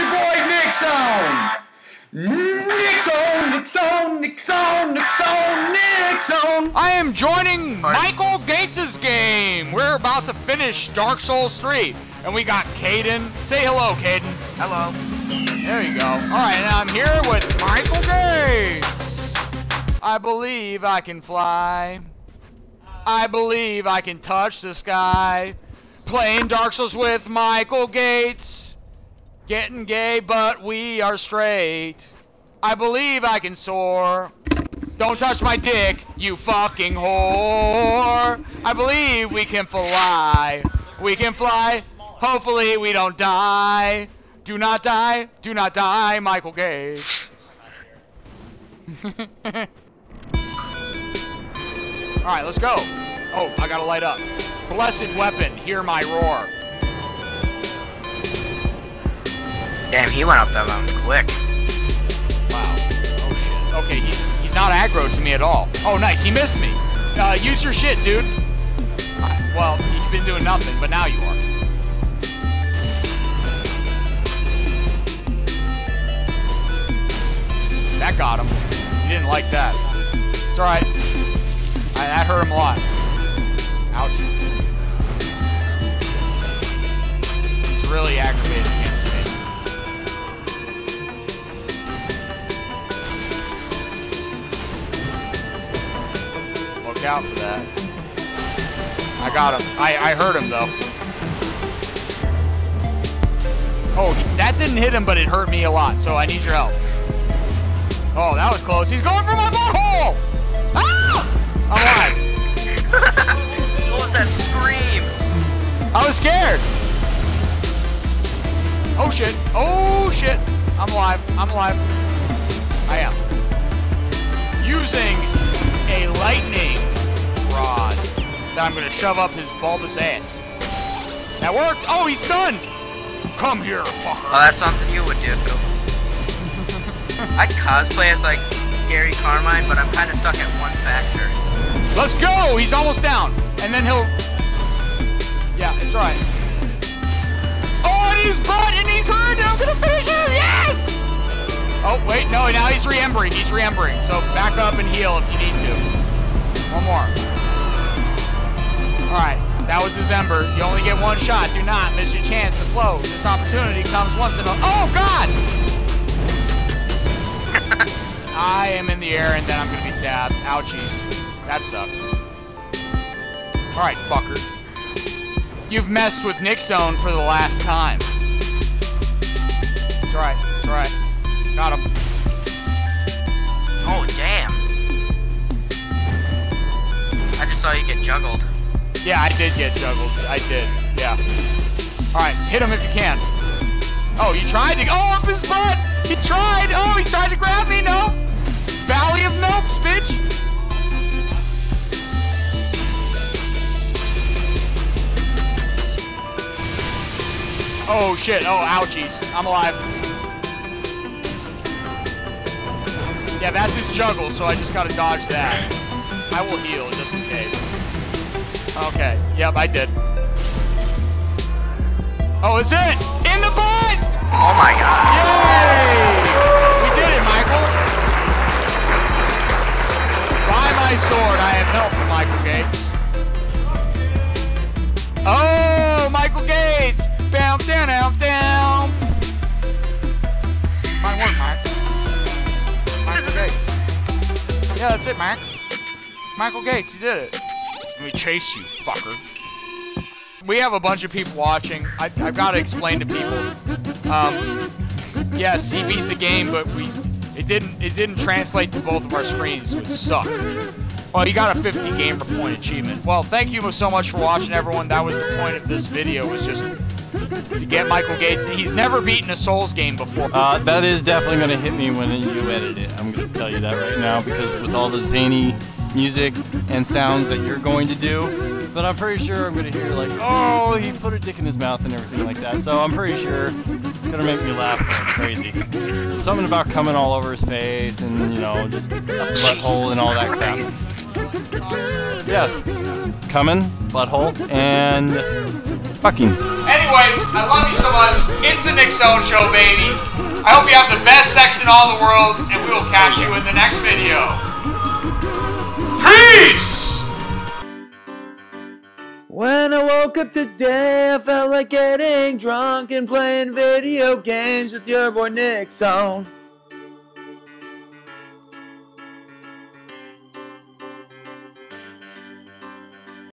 your boy Nixon. Nixon, Nixon, Nixon, Nixon, Nixon. I am joining Michael Gates' game. We're about to finish Dark Souls 3. And we got Caden. Say hello, Caden. Hello. There you go. All right, and I'm here with Michael Gates. I believe I can fly. I believe I can touch the sky. Playing Dark Souls with Michael Gates. Getting gay, but we are straight. I believe I can soar. Don't touch my dick, you fucking whore. I believe we can fly. We can fly. Hopefully we don't die. Do not die. Do not die, Michael Gates. Alright, let's go. Oh, I gotta light up. Blessed weapon, hear my roar. Damn, he went up that mountain quick. Wow. Oh shit. Okay, he's he's not aggro to me at all. Oh nice, he missed me. Uh, use your shit, dude. Uh, well, you've been doing nothing, but now you are. That got him. He didn't like that. It's alright. I, that hurt him a lot. Ouch. He's really aggravated out for that. I got him. I, I hurt him though. Oh, that didn't hit him, but it hurt me a lot, so I need your help. Oh, that was close. He's going for my butthole! Ah! I'm alive. What was that scream? I was scared. Oh shit. Oh shit. I'm alive. I'm alive. I am. Using a lightning rod that I'm gonna shove up his bulbous ass. That worked. Oh, he's stunned. Come here, fucker. Oh, that's something you would do. I'd cosplay as like Gary Carmine, but I'm kind of stuck at one factor. Let's go! He's almost down. And then he'll... Yeah, it's alright. Oh, and he's butt, and he's hurt, and I'm gonna finish him! Yes! Oh, wait, no, now he's re-embering. He's re-embering. So back up and heal if you need to. One more. Alright, that was his ember. You only get one shot. Do not miss your chance to flow. This opportunity comes once in a... Oh, God! I am in the air, and then I'm gonna be stabbed. Ouchies. That sucks. Alright, fucker. You've messed with Nicksown for the last time. It's alright, it's alright. Got him. Oh damn! I just saw you get juggled. Yeah, I did get juggled. I did. Yeah. Alright, hit him if you can. Oh, he tried to. Oh, up his butt! He tried! Oh, he tried to grab me! No! Valley of Nopes, bitch! Oh shit, oh ouchies. I'm alive. Yeah, that's his juggle, so I just gotta dodge that. I will heal just in case. Okay, yep, I did. Oh, is it! In the butt! Oh my god! Yay! We did it, Michael! By my sword, I have help from Michael Gates. Oh, Michael Gates! Down, down, down, down! Fine work, Mike. Michael Gates. Yeah, that's it, Mike. Michael Gates, you did it. Let me chase you, fucker. We have a bunch of people watching. I, I've got to explain to people. Um, yes, he beat the game, but we it didn't it didn't translate to both of our screens, which sucked. Well, you got a 50 gamer point achievement. Well, thank you so much for watching, everyone. That was the point of this video, was just to get Michael Gates. He's never beaten a Souls game before. Uh, that is definitely going to hit me when you edit it. I'm going to tell you that right now because with all the zany music and sounds that you're going to do, but I'm pretty sure I'm going to hear like, oh, he put a dick in his mouth and everything like that. So I'm pretty sure it's going to make me laugh like crazy. Something about coming all over his face and, you know, just a butthole and all that crap. Yes. Coming, butthole, and fucking. Anyways, I love you so much. It's the Nick Stone Show, baby. I hope you have the best sex in all the world, and we will catch you in the next video. Peace! When I woke up today, I felt like getting drunk and playing video games with your boy Nick.